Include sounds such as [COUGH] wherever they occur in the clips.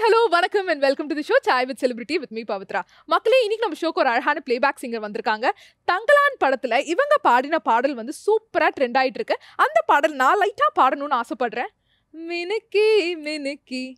Hello வணக்கம் and welcome to the show chai with celebrity with me Pavithra மக்களே இன்னைக்கு நம்ம ஷோக்கு ஒரு அழகான பிளேபேக் சிங்கர் வந்திருக்காங்க. தங்கலான் படத்தில் இவங்க பாடின பாடல் வந்து சூப்பராக ட்ரெண்ட் ஆகிட்டு இருக்கு. அந்த பாடல் நான் லைட்டாக பாடணும்னு ஆசைப்படுறேன். மினுக்கி மினுக்கி.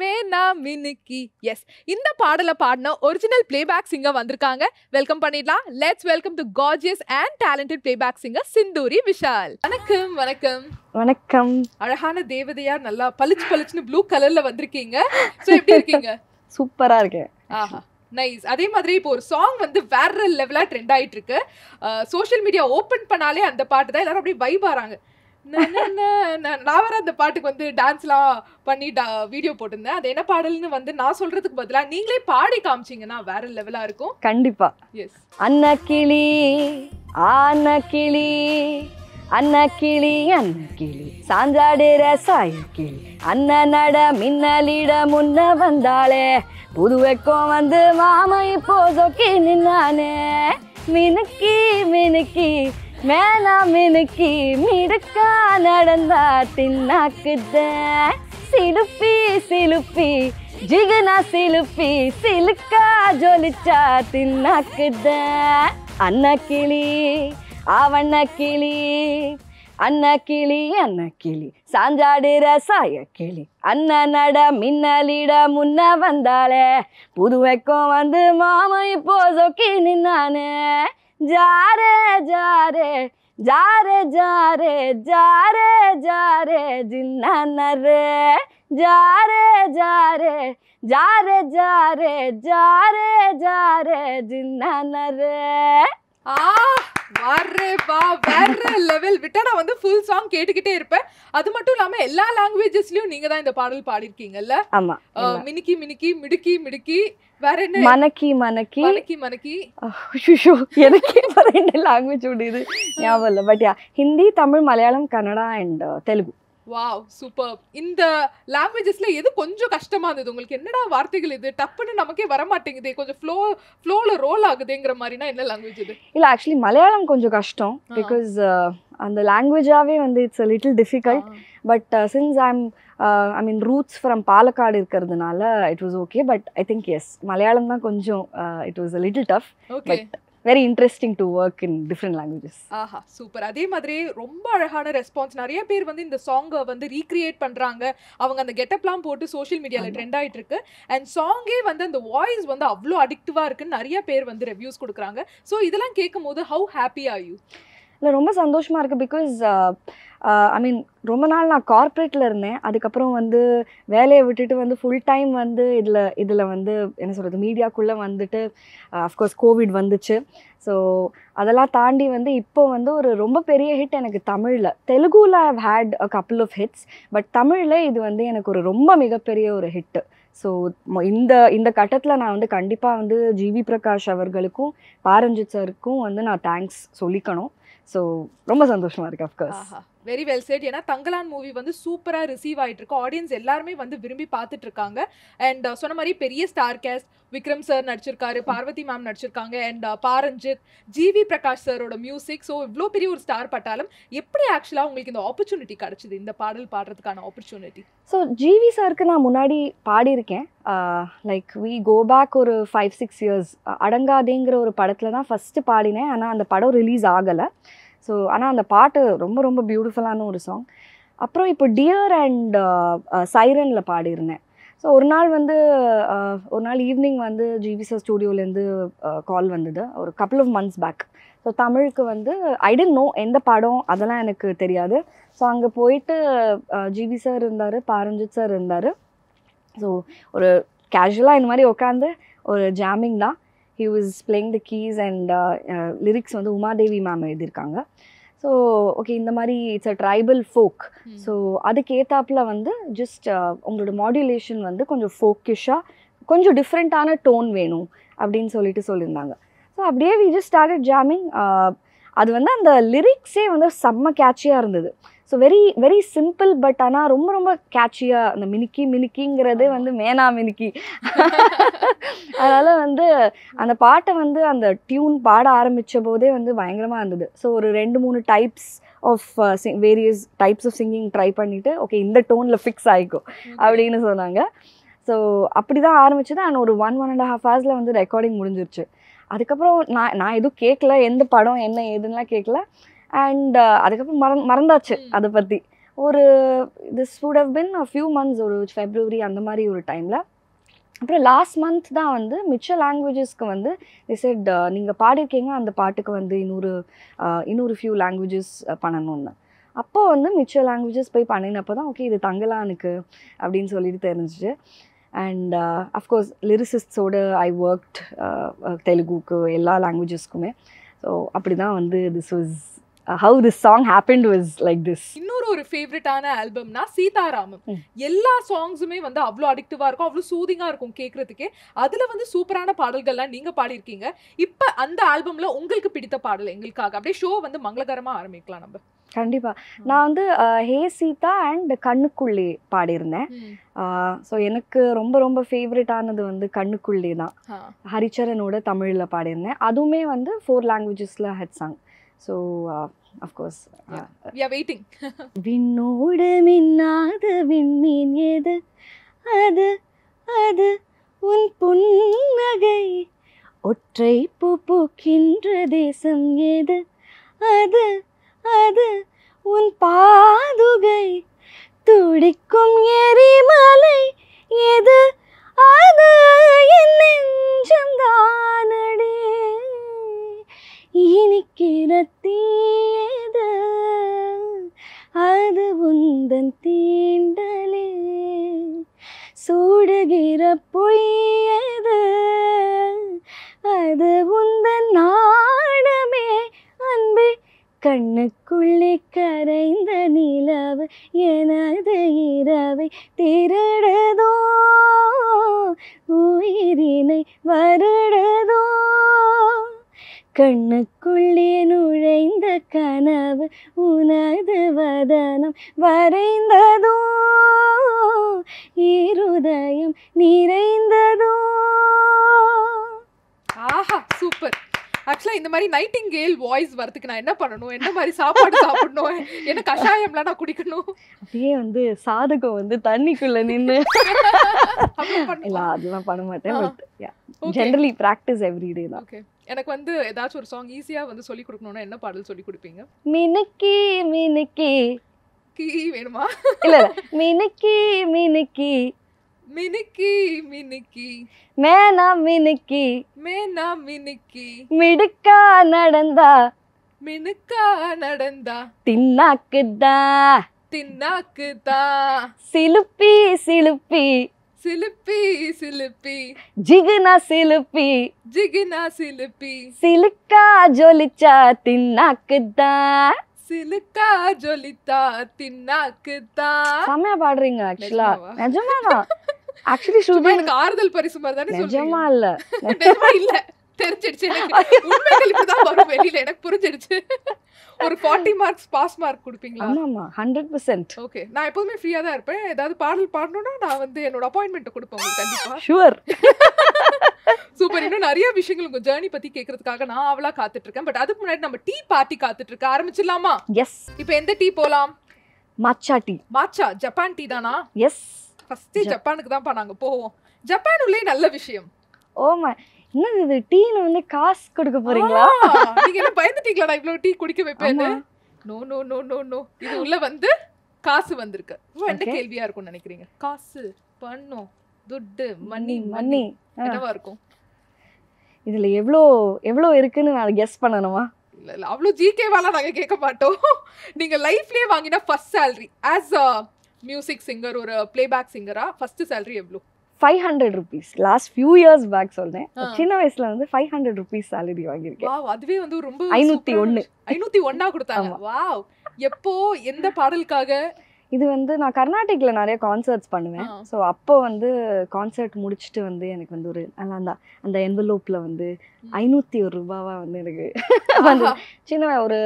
வேணா மினுக்கி எஸ் இந்த பாடலை பாடின ஒரிஜினல் பிளேபேக் சிங்கர் வந்திருக்காங்க. வெல்கம் பண்ணிடலாம். Let's welcome to gorgeous and talented playback singer Sinduri Vishal வணக்கம் வணக்கம். வணக்கம். அழகான தேவதையா நல்லா பளிச்சு பளிச்சுன்னு ப்ளூ கலர்ல வந்திருக்கீங்க. சோ எப்படி இருக்கீங்க? சூப்பரா இருக்கேன். ஆஹா நைஸ் அதே மாதிரி இப்போ ஒரு சாங் வந்து வேற லெவலா ட்ரெண்ட் ஆயிட்டு இருக்கு. சோஷியல் மீடியா ஓபன் பண்ணாலே அந்த பாட்டு தான் எல்லாரும் அப்படியே வைப் ஆறாங்க. ந, ந, ந, ந. நான் வேற அந்த பாட்டுக்கு வந்து டான்ஸ்லாம் பண்ணி வீடியோ போட்டிருந்தேன். அது என்ன பாடல்னு வந்து நான் சொல்றதுக்கு பதிலா நீங்களே பாடி காமிச்சீங்கன்னா வேற லெவலா இருக்கும். கண்டிப்பா. எஸ் அன்ன கிளி ஆன கிளி அன்ன கிளி அன்ன கிளி. சாஞ்சாடுற சாய கிளி. அண்ண நட மின்னலிட முன்ன வந்தாளே. புது வெக்கம் வந்து மாமா இப்போ சொக்கி நின்னானே. மினுக்கி மினுக்கி மேலா மினுக்கி மிடுக்கா நடந்தா தின்னாக்குத. சிலுப்பி சிலுப்பி ஜிகனா சிலுப்பி சிலுக்கா ஜொலிச்சா தின்னாக்குத. அண்ணா கிளி அவண்ண கிளி அண்ணா கிளி அண்ணா கிளி சாஞ்சாடுற சாய கிளி. அண்ணன் நட மின்னலிட முன்ன வந்தாலே புதுவைக்கும் வந்து மாமா இப்போ சொக்கி நின்னானே. जा रे जा रे जा रे जा रे जा रे जा रे जिन्ना न रे जा रे जा रे जा रे जा रे जा रे जा रे जिन्ना न रे आ வரேப்பா வேற லெவல் விட்டா நான் வந்து ஃபுல் சாங் கேட்டுக்கிட்டே இருப்பேன். அது மட்டும் இல்லாம எல்லா லாங்குவேஜஸ்லயும் நீங்க தான் இந்த பாடல் பாடிருக்கீங்கல்ல ஆமா மினுக்கி மினுக்கி மிடுக்கி மிடுக்கி வேற என்ன? மனக்கி மனக்கி. மனக்கி மனக்கி. ஐயோ எனக்கு இப்போ ரெண்டு லாங்குவேஜ் முடியுது ஞாபகம் இல்லை. But Hindi Tamil Malayalam Kannada and Telugu. Wow super இந்த லாங்குவேஜஸ்ல எது கொஞ்சம் கஷ்டமா இருந்தது? உங்களுக்கு என்னடா வார்த்தைகள் இது? டப்புன்னு நமக்கே வர மாட்டேங்குதே கொஞ்சம் ஃப்ளோ ஃப்ளோல ரோல் ஆகுதுங்கிற மாதிரினா என்ன லாங்குவேஜ் இது? இல்லை ஆக்சுவலி மலையாளம் கொஞ்சம் கஷ்டம். பிகாஸ் அந்த லாங்குவேஜாகவே வந்து it's a little difficult but since I'm I mean roots from Palakkad இருக்கிறதுனால it was okay but I think yes Malayalam தான் கொஞ்சம் it was a little tough okay very interesting to work in different languages Aha super அதே மாதிரி ரொம்ப அழகான response நிறைய பேர் வந்து இந்த சாங்கை வந்து ரீக்ரியேட் பண்றாங்க. அவங்க அந்த கெட்டப்லாம் போட்டு சோஷியல் மீடியால ஆமா. ட்ரெண்ட் ஆயிட்டு இருக்கு அண்ட் சாங்கே வந்து அந்த வாய்ஸ் வந்து அவ்வளோ அடிக்டிவா இருக்குன்னு நிறைய பேர் வந்து ரிவ்யூஸ் கொடுக்குறாங்க. ஸோ இதெல்லாம் கேட்கும் போது ஹவு ஹாப்பி ஆர் யூ இல்லை ரொம்ப சந்தோஷமாக இருக்குது பிகாஸ் ஐ மீன் ரொம்ப நாள் நான் கார்ப்பரேட்டில் இருந்தேன். அதுக்கப்புறம் வந்து வேலையை விட்டுட்டு வந்து ஃபுல் டைம் வந்து இதில் இதில் வந்து என்ன சொல்கிறது மீடியாக்குள்ளே வந்துட்டு அஃப்கோர்ஸ் கோவிட் வந்துச்சு. ஸோ அதெல்லாம் தாண்டி வந்து இப்போ வந்து ஒரு ரொம்ப பெரிய ஹிட் எனக்கு தமிழில். தெலுங்குவில் I've had a couple of hits but தமிழில் இது வந்து எனக்கு ஒரு ரொம்ப மிகப்பெரிய ஒரு ஹிட்டு ஸோ இந்த இந்த கட்டத்தில் நான் வந்து கண்டிப்பாக வந்து ஜிவி பிரகாஷ் அவர்களுக்கும் பாரஞ்சித் சாருக்கும் வந்து நான் தேங்க்ஸ் சொல்லிக்கணும். ஸோ ரொம்ப சந்தோஷமாக இருக்குது அஃப்கோர்ஸ் ஆஹா. வெரி வெல் செட் ஏன்னா தங்கலான் மூவி வந்து சூப்பராக ரிசீவ் ஆகிட்டு இருக்கு ஆடியன்ஸ் எல்லாருமே வந்து விரும்பி பார்த்துட்டு இருக்காங்க அண்ட் சொன்ன மாதிரி பெரிய ஸ்டார் கேஸ்ட் விக்ரம் சார் நடிச்சிருக்காரு பார்வதி மேம் நடிச்சிருக்காங்க அண்ட் பாரஞ்சித் ஜிவி பிரகாஷ் சாரோட மியூசிக் ஸோ இவ்வளோ பெரிய ஒரு ஸ்டார் பட்டாலும் எப்படி ஆக்சுவலாக உங்களுக்கு இந்த ஆப்பர்ச்சுனிட்டி கிடச்சிது? இந்த பாடல் பாடுறதுக்கான ஆப்பர்ச்சுனிட்டி ஸோ ஜிவி சாருக்கு நான் முன்னாடி பாடியிருக்கேன். லைக் வி கோ பேக் ஒரு ஃபைவ் சிக்ஸ் இயர்ஸ் அடங்காதேங்கிற ஒரு படத்தில் தான் ஃபஸ்ட்டு பாடினேன். ஆனால் அந்த படம் ரிலீஸ் ஆகலை. ஸோ ஆனால் அந்த பாட்டு ரொம்ப ரொம்ப பியூட்டிஃபுல்லான ஒரு சாங் அப்புறம் இப்போ டியர் அண்ட் சைரனில் பாடியிருந்தேன். ஸோ ஒரு நாள் வந்து uh, ஒரு நாள் ஈவினிங் வந்து ஜிவி சார் ஸ்டூடியோலேருந்து கால் வந்தது. ஒரு couple of months back so தமிழுக்கு வந்து ஐ டென்ட் நோ எந்த படம் அதெல்லாம் எனக்கு தெரியாது. ஸோ அங்கே போயிட்டு uh, ஜிவி சார் இருந்தார் பாரஞ்சித் சார் இருந்தார். ஸோ ஒரு கேஷுவலாக இந்த மாதிரி உட்காந்து ஒரு ஜாமிங் தான். He was playing the keys and lyrics வந்து உமாதேவி மேம் எழுதியிருக்காங்க. ஸோ ஓகே இந்த மாதிரி it's a tribal folk so அதுக்கு ஏத்தாப்புல வந்து ஜஸ்ட் உங்களோட மாடுலேஷன் வந்து கொஞ்சம் ஃபோக்கிஷாக கொஞ்சம் டிஃப்ரெண்ட்டான டோன் வேணும் அப்படின்னு சொல்லிட்டு சொல்லியிருந்தாங்க. ஸோ அப்படியே வி ஜஸ்ட் ஸ்டார்டட் ஜாமிங் அது வந்து அந்த லிரிக்ஸே வந்து செம்ம கேட்சியாக இருந்தது. So very very simple but ஆனால் ரொம்ப ரொம்ப கேட்சியாக அந்த மினுக்கி மினுக்கிங்கிறதே வந்து மேனா மினுக்கி. [LAUGHS] அதனால் வந்து அந்த பாட்டை வந்து அந்த டியூன் பாட ஆரம்பித்த போதே வந்து பயங்கரமாக இருந்தது. ஸோ ஒரு ரெண்டு மூணு types of various types of singing try பண்ணிவிட்டு ஓகே இந்த டோனில் ஃபிக்ஸ் ஆகிக்கும் அப்படின்னு சொன்னாங்க. ஸோ அப்படி தான் ஆரம்பிச்சது. அண்ட் ஒரு ஒன் ஒன் அண்ட் ஹாஃப் ஹவர்ஸில் வந்து ரெக்கார்டிங் முடிஞ்சிருச்சு. அதுக்கப்புறம் நான் நான் எதுவும் கேட்கல. எந்த படம் என்ன ஏதுன்னுலாம் கேட்கல. அண்ட் அதுக்கப்புறம் மறந் மறந்தாச்சு. அதை பற்றி ஒரு this would have been a few months ஒரு ஃபெப்ரவரி அந்த மாதிரி ஒரு டைமில் அப்புறம் லாஸ்ட் மந்த் தான் வந்து மிச்ச லாங்குவேஜஸ்க்கு வந்து செட் நீங்கள் பாடிருக்கீங்க அந்த பாட்டுக்கு வந்து இன்னொரு uh, இன்னொரு ஃபியூ லாங்குவேஜஸ் பண்ணணும்னு. அப்போ வந்து மிச்ச லாங்குவேஜஸ் போய் பண்ணினப்போ தான் ஓகே இது தங்கலானுக்கு அப்படின்னு சொல்லிட்டு தெரிஞ்சிச்சு. அண்ட் அஃப்கோர்ஸ் லிரிசிஸ்ட்ஸோட ஐ ஒர்க்ட் தெலுங்குக்கு எல்லா லாங்குவேஜஸ்க்குமே ஸோ அப்படி தான் வந்து this was how this song happened was like this இன்னொரு ஒரு ஃபேவரட்டான ஆல்பம்னா சீதாராமம். எல்லா சாங்ஸுமே வந்து அவ்வளோ அடிக்டிவா இருக்கும் அவ்வளோ சூதிங்கா இருக்கும் கேட்கறதுக்கே அதுல வந்து சூப்பரான பாடல்கள்லாம் நீங்க பாடியிருக்கீங்க. இப்ப அந்த ஆல்பம்ல உங்களுக்கு பிடித்த பாடல் எங்களுக்காக. அப்படியே ஷோ வந்து மங்களகரமா ஆரம்பிக்கலாம் நம்ம. கண்டிப்பாக நான் வந்து uh, ஹே சீதா அண்ட் கண்ணுக்குள்ளே பாடியிருந்தேன். ஸோ எனக்கு ரொம்ப ரொம்ப ஃபேவரட்டானது வந்து கண்ணுக்குள்ளே தான். ஹரிச்சரனோட தமிழில் பாடியிருந்தேன். அதுவுமே வந்து four லாங்குவேஜஸில் hit song so of course We are waiting. [LAUGHS] விண்ணோடு மின்னாத விண்மீன் எது? அது அது உன் புன்னகை. ஒற்றை பூ பூக்கின்ற தேசம் எது? அது அது உன் பாதுகை. துடிக்கும் எரிமலை எது? அது என் நெஞ்சம் தானடே. இனிக்கிற தீயது. அது உந்தன் தீண்டலே. சூடுகிற பொய்யது. அது உந்தன் நாடமே அன்பே கண்ணுக்குள்ளே கரைந்த நிலவு எனது இரவை திருடுதோ. உயிரினை வருடுதோ. கண்ணுக்குள்ளே நுழைந்த கனவு உனது வதனம் வரைந்ததோ? இருதயம் நிறைந்ததோ? ஆஹா சூப்பர் ஆக்சுவலா இந்த மாதிரி நைட்டிங்கேல் வாய்ஸ் வரதுக்கு நான் என்ன பண்ணணும்? என்ன மாதிரி சாப்பாடு சாப்பிடணும்? என்ன கஷாயம்லாம் நான் குடிக்கணும்? அப்படியே வந்து சாதகம் வந்து தண்ணிக்குள்ள நின்று இல்ல அதெல்லாம் பண்ண மாட்டேன். ஜென்ரலி ப்ராக்டிஸ் எவ்ரிடே தான். ஓகே எனக்கு வந்து ஏதாச்சும் ஒரு சாங் ஈஸியா வந்து சொல்லி கொடுக்கணும்னா என்ன பாடல் சொல்லி கொடுப்பீங்க? மினுக்கி மினுக்கி. கீ வேணுமா? இல்ல மினுக்கி மினுக்கி. மினுக்கி மினுக்கி. மேனா மினுக்கி. மேனா மினுக்கி. மிடுக்கா நடந்தா. மினுக்கா நடந்தா. தின்னாக்குதா. தின்னாக்கு தான் சிலுப்பி சிலுப்பி. சிலுப்பி சிலுப்பி. ஜிகுனா சிலுப்பி. ஜிகினா சிலுப்பி. சிலுக்கா ஜொலிச்சா தின்னாக்குதா. சிலுக்கா ஜொலித்தா தின்னாக்கு தான் செம்மையா பாடுறீங்க ஆக்சுவலா? நிஜமாதான் ஆக்சுவலி ஸ்ருதி எனக்கு ஆறுதல் பரிசு மாதிரி தானே நிஜமா இல்ல. நிஜமா இல்ல. தெரிஞ்சிடுச்சு எனக்கு உண்மைகள் இப்படிதான் வரும் வெளியில. எனக்கு புரிஞ்சிடுச்சு ஒரு 40 மார்க்ஸ் பாஸ் மார்க் கொடுப்பீங்களா? ஆமாமா ஹண்ட்ரட் பர்சன்ட் ஓகே நான் எப்போதுமே ஃப்ரீயா தான் இருப்பேன். ஏதாவது பாடல் பாடணும்னா நான் வந்து என்னோட அப்பாயின்மெண்ட் கொடுப்பேன் உங்களுக்கு கண்டிப்பா. ஷுவர் சூப்பர் இன்னும் நிறைய விஷயங்கள் உங்க ஜேர்னி பத்தி கேக்குறதுக்காக நான் அவளா காத்துட்டு இருக்கேன் பட் அதுக்கு முன்னாடி நம்ம டீ பார்ட்டி காத்துட்டு இருக்க ஆரம்பிச்சிடலாமா? எஸ் இப்போ எந்த டீ போலாம்? Matcha tea matcha Japan tea தானா? எஸ் ஃபர்ஸ்ட் ஜப்பானுக்கு தான் நாங்க போவோம். ஜப்பான் உள்ளே நல்ல விஷயம். ஓமா என்னது இது? டீன்னு வந்து காசு கொடுக்க போறீங்களா? நீங்க என்ன பயந்துட்டீங்களா நான் இவ்வளவு டீ குடிக்க வைப்பேன்னு. No no no no no. இது உள்ள வந்து காசு வந்திருக்கு. என்ன Okay. கேள்வியா இருக்கும்னு நினைக்கிறீங்க? காசு பணம் துட்டு மணி மணி. என்னவா இருக்கும்? இதுல எவ்வளோ எவ்வளோ இருக்குன்னு நான் கெஸ் பண்ணணுமா? இல்ல இல்ல. அவ்வளவு ஜிகேவாலாம் நாங்க கேட்க மாட்டோம். நீங்க லைஃப்லயே வாங்கின first salary. As a music singer ஒரு பிளேபேக் சிங்கரா ஃபர்ஸ்ட் salary எவ்வளவு five hundred rupees last few years back சொல்றேன். சின்ன வயசுல வந்து ஃபைவ் ஹண்ட்ரட் ருபீஸ் சேலரி வாங்கியிருக்கேன் அதுவே வந்து ரொம்ப ஐநூத்தி. விஷயம். ஐநூத்தி ஒண்ணா கொடுத்தாங்க. வாவ் எப்போ எந்த பாடலுக்காக இது வந்து நான் கர்நாடிக்ல நிறைய கான்சர்ட்ஸ் பண்ணுவேன். ஸோ அப்போ வந்து கான்சர்ட் முடிச்சுட்டு வந்து எனக்கு வந்து ஒரு நல்லா அந்த அந்த என்வலோப்ல வந்து. ஐநூத்தி ஒரு ரூபாவா வந்து எனக்கு வந்து. சின்ன ஒரு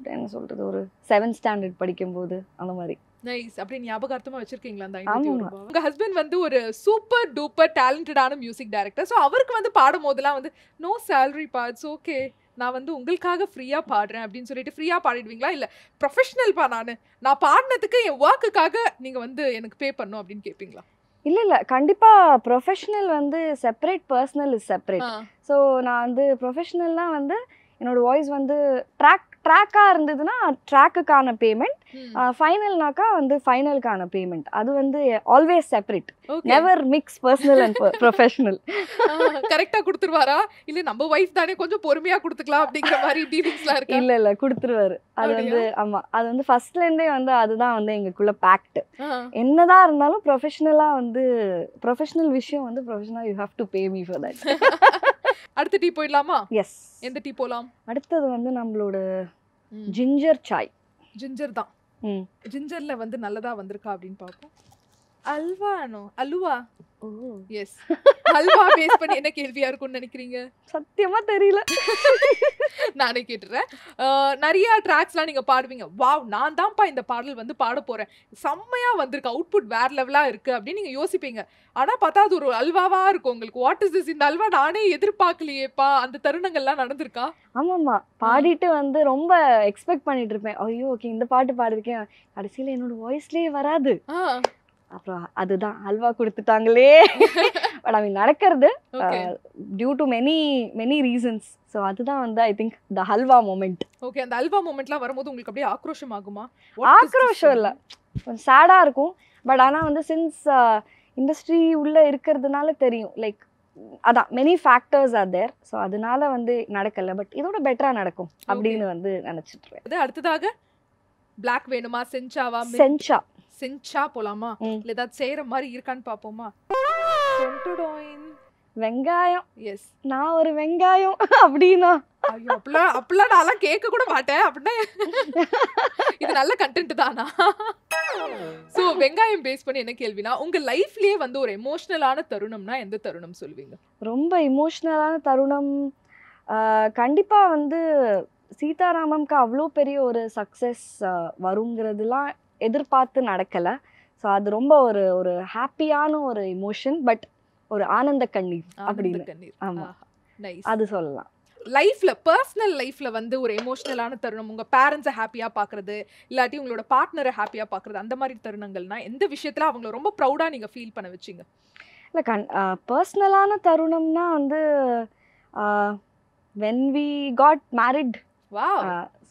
என்ன சொல்றது ஒரு செவன்த் ஸ்டாண்டர்ட் படிக்கும்போது அந்த மாதிரி நைஸ் அப்படி ஞாபகார்த்தமா வச்சிருக்கீங்களா அந்த ஐநூத்தி உங்க ஹஸ்பண்ட் வந்து ஒரு சூப்பர் டூப்பர் டேலண்டடான மியூசிக் டைரக்டர் ஸோ அவருக்கு வந்து பாடும் போதெல்லாம் வந்து நோ salary பார்ட்ஸ் ஓகே நான் வந்து உங்களுக்காக ஃப்ரீயா பாடுறேன் அப்படின்னு சொல்லிட்டு ஃப்ரீயா பாடிடுவீங்களா? இல்ல ப்ரொஃபஷனல் பா நானு? நான் பாடினதுக்கு என் ஒர்க்குக்காக நீங்க வந்து எனக்கு பே பண்ணும் அப்படின்னு கேட்பீங்களா இல்ல இல்ல. கண்டிப்பா ப்ரொஃபஷனல் வந்து separate personal is separate so நான் வந்து ப்ரொஃபஷனல்னா வந்து என்னோட வாய்ஸ் வந்து ட்ராக் ட்ராக்காக இருந்ததுன்னா ட்ராக்குக்கான பேமெண்ட் ஃபைனல்னாக்கா வந்து ஃபைனலுக்கான பேமெண்ட் அது வந்து always separate never mix personal and professional கரெக்டா கொடுத்துருவாரா? இல்ல நம்ம வைஃப் தானே கொஞ்சம் பொறுமையா கொடுத்துக்கலாம் அப்படிங்கிற மாதிரி டீலிங்ஸ்லாம் இருக்கு? இல்ல இல்ல கொடுத்துருவாரு. அது வந்து ஆமா. அது வந்து ஃபர்ஸ்ட்ல இருந்தே வந்து அதுதான் வந்து எங்களுக்குள்ள பேக்ட் என்னதான் இருந்தாலும் ப்ரொஃபஷனலா வந்து ப்ரொஃபஷனல் விஷயம் வந்து professional you have to pay me for that அடுத்த டீ போயிடலாமா? எஸ் எந்த டீ போலாம்? அடுத்தது வந்து நம்மளோட ஜிஞ்சர் சாய் ஜிஞ்சர் தான். ஜிஞ்சர்ல வந்து நல்லதா வந்திருக்கா அப்படின்னு பார்ப்போம். அல்வானோ அல்வா? ஓ. எஸ் அல்வா பேஸ் பண்ணி என்ன கேள்வியா இருக்கும்னு நினைக்கிறீங்க? சத்தியமா தெரியல. [LAUGHS] நானே கேட்டுறேன். நிறைய ட்ராக்ஸ்லாம் நீங்க பாடுவீங்க. வாவ் நான் தான்ப்பா இந்த பாடல் வந்து பாட போறேன். செம்மையா வந்திருக்கு. அவுட்புட் வேற லெவலா இருக்கு அப்படின்னு நீங்க யோசிப்பீங்க. ஆனா பார்த்தா அது ஒரு அல்வாவா இருக்கும் உங்களுக்கு. வாட் இஸ் திஸ் இந்த அல்வா நானே எதிர்பார்க்கலையேப்பா. அந்த தருணங்கள்லாம் நடந்திருக்கா? ஆமாம்மா. பாடிட்டு வந்து ரொம்ப எக்ஸ்பெக்ட் பண்ணிட்டு இருப்பேன். ஐயோ ஓகே இந்த பாட்டு பாடிருக்கேன். கடைசியில் என்னோட வாய்ஸ்லேயே வராது. அப்புறம் அதுதான். அல்வா கொடுத்துட்டாங்களே. [LAUGHS] பட் ஐ நடக்கிறது due to many many reasons so அதுதான் வந்து I think the halwa moment okay அந்த அல்வா மூமெண்ட்லாம் வரும்போது உங்களுக்கு அப்படியே ஆக்ரோஷம் ஆகுமா? ஆக்ரோஷம் இல்லை. கொஞ்சம் சேடாக இருக்கும். பட் ஆனால் வந்து சின்ஸ் இண்டஸ்ட்ரி உள்ளே இருக்கிறதுனால தெரியும். லைக் அதான் many factors are there so அதனால வந்து நடக்கல. பட் இதோட பெட்டராக நடக்கும் அப்படின்னு வந்து நினச்சிட்டு அடுத்ததாக பிளாக் வேணுமா? செஞ்சாவா? சென்ச்சா செஞ்சா. போலாமா. இல்ல ஏதாவது செய்யற மாதிரி இருக்கான்னு பாப்போமா வெங்காயம். எஸ் நான் ஒரு வெங்காயம். [LAUGHS] அப்படின்னா. ஐயோ அப்பெல்லாம் அப்பெல்லாம் நான்லாம் கேட்க கூட மாட்டேன். அப்படின்னா [LAUGHS] இது நல்ல கண்டென்ட் தானா? சோ வெங்காயம் பேஸ் பண்ணி என்ன கேள்வினா உங்க லைஃப்லயே வந்து ஒரு எமோஷனலான தருணம்னா எந்த தருணம் சொல்லுவீங்க? ரொம்ப இமோஷ்னலான தருணம். ஆஹ் கண்டிப்பா வந்து சீதாராமம்க்கு அவ்வளோ பெரிய ஒரு சக்ஸஸ் வருங்கிறதுலாம் எதிர்பார்த்து நடக்கல. ஸோ அது ரொம்ப ஒரு ஒரு ஹாப்பியான ஒரு இமோஷன் பட் ஒரு ஆனந்த கண்ணீர் அப்படின்னு. கண்ணீர். ஆமா. அது சொல்லலாம். லைஃப்ல பர்சனல் லைஃப்ல வந்து ஒரு எமோஷனலான தருணம். உங்க பேரண்ட்ஸை ஹாப்பியா பாக்குறது இல்லாட்டி உங்களோட பார்ட்னரை ஹாப்பியா பாக்குறது அந்த மாதிரி தருணங்கள்னா எந்த விஷயத்துல அவங்கள ரொம்ப ப்ரௌடா நீங்க ஃபீல் பண்ண வச்சீங்க? இல்லை கண் பர்சனலான தருணம்னா வந்து வென் வி காட் மேரிட் வா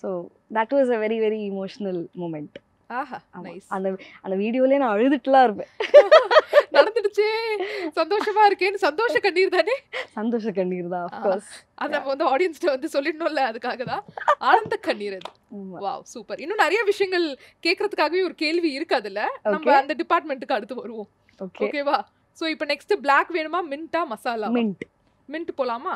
so that was a very very emotional moment ஆஹா அந்த அந்த வீடியோலேயே நான் அழுதுட்டுலாம் இருப்பேன். [LAUGHS] நடந்துடுச்சே. சந்தோஷமா இருக்கேன்னு சந்தோஷ கண்ணீர் தானே? சந்தோஷ கண்ணீர் தான் ஆ. அஃப்கோர்ஸ் அது வந்து ஆடியன்ஸ்ட வந்து சொல்லிடணும்ல அதுக்காக தான். ஆனந்த கண்ணீர் அது. வாவ் சூப்பர் இன்னும் நிறைய விஷயங்கள் கேட்கறதுக்காகவே ஒரு கேள்வி இருக்கு அதுல நம்ம அந்த டிபார்ட்மெண்ட்டுக்கு அடுத்து வருவோம். ஓகே ஓகேவா சோ இப்போ நெக்ஸ்ட் Black வேணுமா? மின்ட்டா மசாலா மின்ட் மின்ட் போலாமா?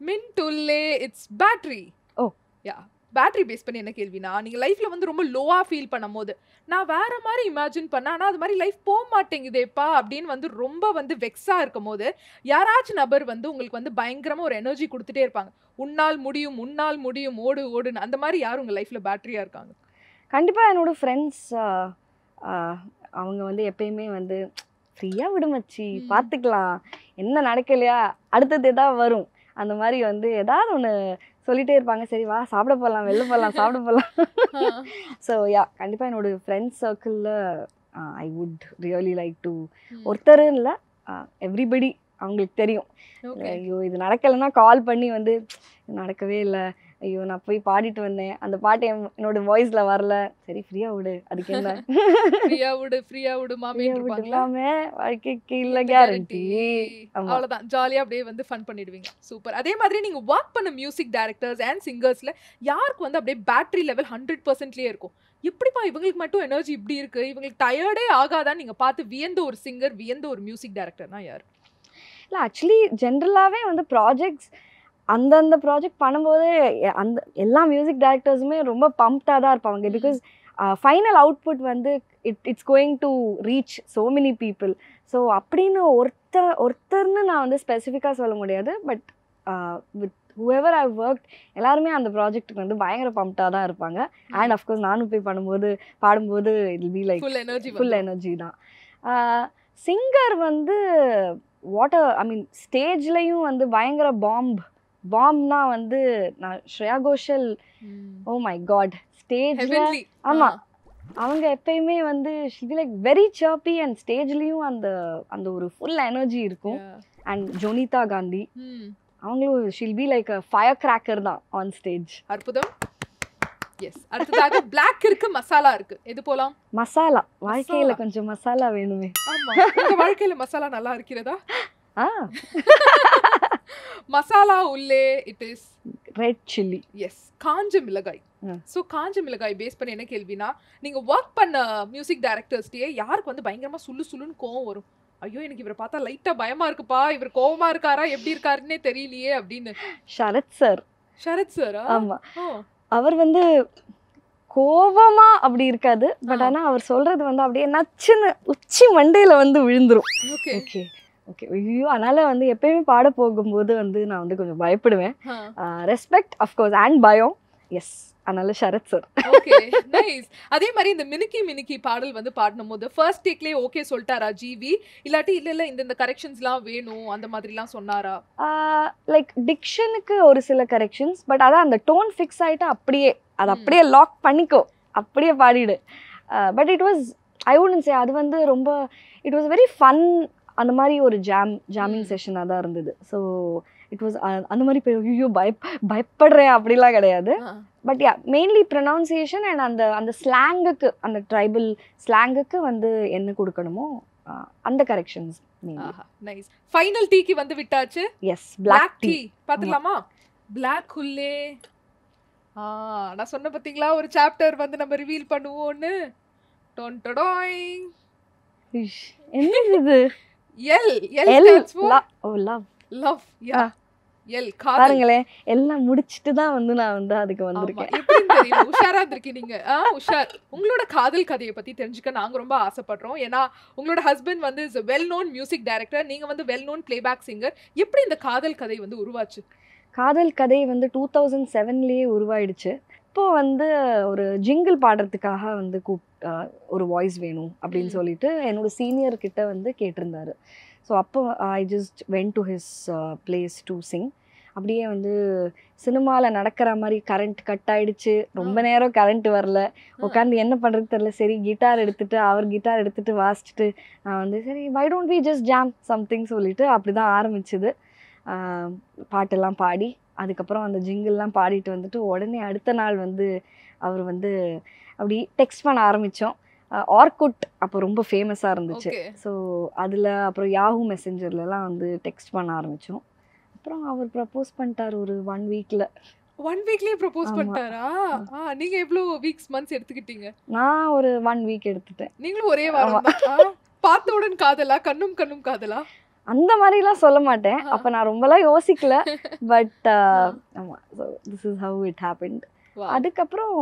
மின்ட் உள்ளே it's battery O. Yeah battery base பண்ணி என்ன கேள்வினா நீங்க லைஃப்ல வந்து ரொம்ப லோவா ஃபீல் பண்ணும்போது நான் வேற மாதிரி இமேஜின் பண்ணேன் ஆனா அது மாதிரி லைஃப் போக மாட்டேங்குதேப்பா அப்படின்னு வந்து ரொம்ப வந்து வெக்ஸா இருக்கும் போது யாராச்சும் நபர் வந்து உங்களுக்கு வந்து பயங்கரமா ஒரு எனர்ஜி கொடுத்துட்டே இருப்பாங்க. உன்னால் முடியும் உன்னால் முடியும் ஓடு ஓடுன்னு. அந்த மாதிரி யார் உங்க லைஃப்ல பேட்டரியா இருக்காங்க? கண்டிப்பா என்னோட ஃப்ரெண்ட்ஸ் அவங்க வந்து எப்பயுமே வந்து ஃப்ரீயா விடுமச்சி. பார்த்துக்கலாம் என்ன நடக்கலையா? அடுத்தது ஏதாவது வரும். அந்த மாதிரி வந்து ஏதாவது ஒன்று சொல்லிட்டே இருப்பாங்க. சரி வா சாப்பிட போகலாம் வெளில போகலாம் சாப்பிட போகலாம் ஸோ [LAUGHS] யா கண்டிப்பாக என்னோட ஃப்ரெண்ட்ஸ் சர்க்கிளில் I would really like to ஒருத்தர் இல்லை எவ்ரிபடி அவங்களுக்கு தெரியும். ஐயோ இது நடக்கலைன்னா கால் பண்ணி வந்து "இது நடக்கவே இல்லை. ஐயோ நான் போய் பாடிட்டு வந்தேன். அந்த பாட்டு என்- என்னோட வாய்ஸ்ல வரல. சரி ஃப்ரீயா விடு. அதுக்கு என்ன? ஃப்ரீயா விடு ஃப்ரீயா விடு ஃப்ரீயா மாமேன்னு இருப்பாங்களா விடலாமே வாழ்க்கைக்கு இல்ல கேரண்டி. அவ்வளவுதான். ஜாலியா அப்படியே வந்து ஃபன் பண்ணிடுவீங்க. சூப்பர் அதே மாதிரி நீங்க ஒர்க் பண்ண மியூசிக் டைரக்டர்ஸ் அண்ட் சிங்கர்ஸ்ல யாருக்கு வந்து அப்படியே பேட்டரி லெவல் ஹண்ட்ரட் பர்சன்ட்லயே இருக்கும்? எப்படிப்பா இவங்களுக்கு மட்டும் எனர்ஜி இப்படி இருக்கு? இவங்களுக்கு டயர்டே ஆகாதான்னு நீங்க பார்த்து வியந்த ஒரு சிங்கர் வியந்த ஒரு மியூசிக் டைரக்டர்னா யார்? இல்ல ஆக்சுவலி ஜென்ரலாவே வந்து ப்ராஜெக்ட்ஸ் அந்தந்த ப்ராஜெக்ட் பண்ணும்போது அந்த எல்லா மியூசிக் டைரக்டர்ஸுமே ரொம்ப பம்ப்டாக தான் இருப்பாங்க. பிகாஸ் ஃபைனல் அவுட்புட் வந்து it it's going to reach so many people so அப்படின்னு ஒருத்தர் ஒருத்தர்னு நான் வந்து ஸ்பெசிஃபிக்காக சொல்ல முடியாது. But with whoever I work எல்லாருமே அந்த ப்ராஜெக்ட்டுக்கு வந்து பயங்கர பம்ப்டாக தான் இருப்பாங்க. அண்ட் அஃப்கோர்ஸ் நானும் போய் பண்ணும்போது பாடும்போது it be like full energy full energy தான். சிங்கர் வந்து வாட்டர் ஐ மீன் ஸ்டேஜ்லேயும் வந்து பயங்கர பாம்ப் பாம்னா வந்து நான் Shreya Ghoshal. Oh my God ஸ்டேஜ்ல ஆமா. அவங்க எப்பயுமே வந்து she'll like very chirpy and ஸ்டேஜ்லேயும் அந்த அந்த ஒரு ஃபுல் எனர்ஜி இருக்கும். அண்ட் ஜொனிதா காந்தி அவங்களும் she'll be like fire cracker தான் ஆன் ஸ்டேஜ் அற்புதம். எஸ் அடுத்ததாக [LAUGHS] பிளாக் இருக்கு மசாலா இருக்கு. எது போலாம்? மசாலா வாழ்க்கையில. கொஞ்சம் மசாலா வேணுமே. ஆமா. வாழ்க்கையில மசாலா நல்லா இருக்கிறதா? ஆ. [LAUGHS] மசாலா உள்ளே it is red chilli yes காஞ்ச மிளகாய். ஸோ காஞ்ச மிளகாய் பேஸ் பண்ணி என்ன கேள்வினா நீங்க ஒர்க் பண்ண மியூசிக் டைரக்டர்ஸ்டே யாருக்கு வந்து பயங்கரமா சுள்ளு சுள்ளுன்னு கோவம் வரும்? ஐயோ எனக்கு இவரை பார்த்தா லைட்டா பயமா இருக்குப்பா இவர் கோவமா இருக்காரா எப்படி இருக்காருன்னே தெரியலையே அப்படின்னு. ஷரத் சார் சரத் சாரா ஆமா. அவர் வந்து கோவமா அப்படி இருக்காது பட் ஆ. ஆனா அவர் சொல்றது வந்து அப்படியே நச்சுன்னு உச்சி மண்டையில வந்து விழுந்துரும். ஓகே ஓகே ஓகே ஐயோ அதனால வந்து எப்பயுமே பாட போகும்போது வந்து நான் வந்து கொஞ்சம் பயப்படுவேன். ரெஸ்பெக்ட் அஃப்கோர்ஸ் அண்ட் பயம் எஸ் அதனால ஷரத் சார் ஓகே நைஸ் அதே மாதிரி இந்த மினுக்கி மினுக்கி பாடல் வந்து பாடணும் போது ஃபர்ஸ்ட் டேக்லயே ஓகே சொல்லிட்டாரா ஜிவி இல்லாட்டி இல்ல இல்ல இந்த இந்த கரெக்ஷன்ஸ்லாம் வேணும் அந்த மாதிரிலாம் சொன்னாரா? லைக் டிக்ஷனுக்கு ஒரு சில கரெக்ஷன்ஸ் பட் அதான் அந்த டோன் ஃபிக்ஸ் ஆயிட்டு அப்படியே அது ம். அப்படியே லாக் பண்ணிக்கோ. அப்படியே பாடிடு. But it was I wouldn't say அது வந்து ரொம்ப இட் வாஸ் வெரி ஃபன் அந்த மாதிரி ஒரு ஜாம் ஜாமிங். செஷனாக தான் இருந்தது. ஸோ இட் வாஸ் அந்த மாதிரி போய் ஐயோ பய பயப்படுறேன் அப்படிலாம் கிடையாது. But yeah mainly pronunciation and அந்த அந்த ஸ்லாங்குக்கு அந்த ட்ரைபல் ஸ்லாங்குக்கு வந்து என்ன கொடுக்கணுமோ அந்த கரெக்ஷன்ஸ் ஆஹா நைஸ் ஃபைனல் டீக்கு வந்து விட்டாச்சு? எஸ் பிளாக் டீ பாத்துக்கலாமா பிளாக் ஆ நான் சொன்ன பாத்தீங்களா ஒரு சாப்டர் வந்து நம்ம ரிவீல் பண்ணுவோம்னு. டொன் டொடோய் என்ன இது? L L L O love love yeah. L பாருங்களேன் எல்லாம் முடிச்சிட்டு தான் வந்து நான் வந்து அதுக்கு வந்திருக்கேன். [LAUGHS] தெரியும்? உஷாரா இருந்திருக்கீங்க நீங்க. ஆ உஷார். உங்களோட காதல் கதையை பத்தி தெரிஞ்சுக்க நாங்க ரொம்ப ஆசைப்படுறோம். ஏன்னா உங்களோட ஹஸ்பண்ட் வந்து is well known music director நீங்க வந்து வெல் நோன் பிளேபேக் சிங்கர் எப்படி இந்த காதல் கதை வந்து உருவாச்சு? காதல் கதை வந்து டூ தௌசண்ட் செவன்லேயே உருவாயிடுச்சு. இப்போ வந்து ஒரு ஜிங்கிள் பாடுறதுக்காக வந்து கூப் ஒரு வாய்ஸ் வேணும் அப்படின்னு. சொல்லிட்டு என்னோட சீனியர் கிட்ட வந்து கேட்டிருந்தாரு. ஸோ அப்போ I just went to his place to sing அப்படியே வந்து சினிமாவில் நடக்கிற மாதிரி கரண்ட் கட் ஆயிடுச்சு. ரொம்ப. நேரம் கரண்ட் வரல. உட்காந்து என்ன பண்ணுறது தெரில சரி கிட்டார் எடுத்துட்டு அவர் கிட்டார் எடுத்துட்டு வாசிச்சுட்டு நான் வந்து சரி why don't we just jam something சொல்லிட்டு அப்படி தான் ஆரம்பிச்சுது பாட்டெல்லாம் பாடி அதுக்கப்புறம் அந்த ஜிங்கிள்லாம் பாடிட்டு வந்துட்டு உடனே அடுத்த நாள் வந்து அவர் வந்து அப்படி டெக்ஸ்ட் பண்ண ஆரம்பித்தோம் ஆர்குட் அப்போ ரொம்ப ஃபேமஸாக இருந்துச்சு. ஸோ அதில் அப்புறம் யாஹூ மெசஞ்சர்லலாம் வந்து டெக்ஸ்ட் பண்ண ஆரம்பித்தோம் அப்புறம் அவர் ப்ரப்போஸ் பண்ணிட்டார் ஒரு ஒன் வீக்கில் ஒன் வீக்லயே ப்ரப்போஸ். பண்ணிட்டாரா? நீங்க எவ்வளவு வீக்ஸ் மந்த்ஸ் எடுத்துக்கிட்டீங்க? நான் ஒரு ஒன் வீக் எடுத்துட்டேன். நீங்களும் ஒரே வாரம் பார்த்தவுடன் காதலா? கண்ணும் கண்ணும் காதலா? அந்த மாதிரிலாம் சொல்ல மாட்டேன். அப்போ நான் ரொம்பலாம் யோசிக்கல. பட் ஆமாம் so this is how it happened அதுக்கப்புறம்